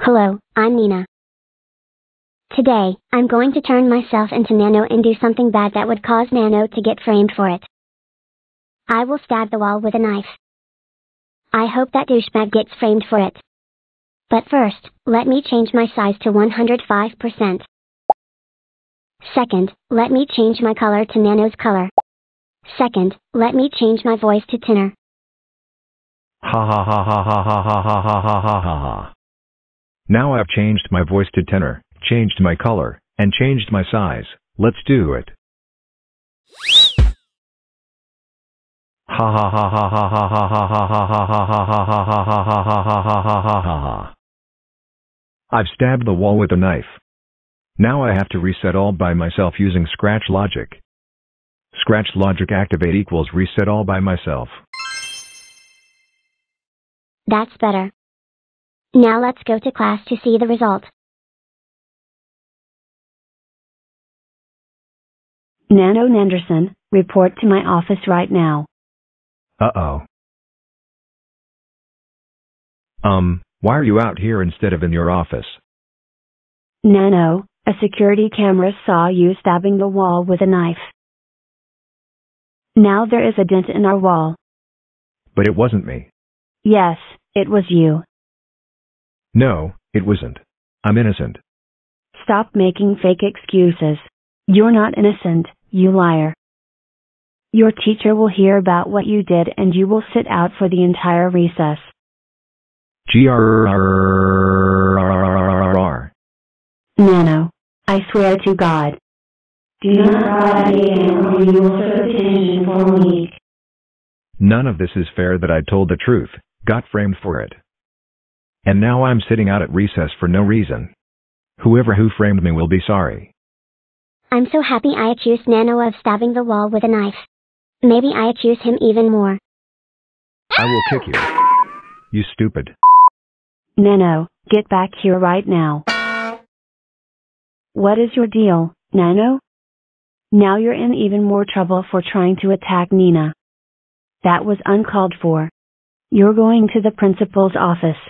Hello, I'm Nina. Today, I'm going to turn myself into Nano and do something bad that would cause Nano to get framed for it. I will stab the wall with a knife. I hope that douchebag gets framed for it. But first, let me change my size to 105%. Second, let me change my color to Nano's color. Second, let me change my voice to tenor. Ha ha ha ha ha ha ha ha ha ha ha ha ha. Now I've changed my voice to tenor, changed my color, and changed my size. Let's do it. Ha ha ha ha ha ha ha ha ha ha ha ha ha ha. I've stabbed the wall with a knife. Now I have to reset all by myself using Scratch Logic. Scratch Logic activate equals reset all by myself. That's better. Now let's go to class to see the result. Nano Nanderson, report to my office right now. Uh-oh. Um, why are you out here instead of in your office? Nano, a security camera saw you stabbing the wall with a knife. Now there is a dent in our wall. But it wasn't me. Yes, it was you. No, it wasn't. I'm innocent. Stop making fake excuses. You're not innocent, you liar. Your teacher will hear about what you did and you will sit out for the entire recess. G-R-R-R-R-R-R-R. Nano, I swear to God. Do not again or you will serve detention for a week. None of this is fair that I told the truth, got framed for it. And now I'm sitting out at recess for no reason. Whoever who framed me will be sorry. I'm so happy I accused Nano of stabbing the wall with a knife. Maybe I accuse him even more. I will kick you. You stupid. Nano, get back here right now. What is your deal, Nano? Now you're in even more trouble for trying to attack Nina. That was uncalled for. You're going to the principal's office.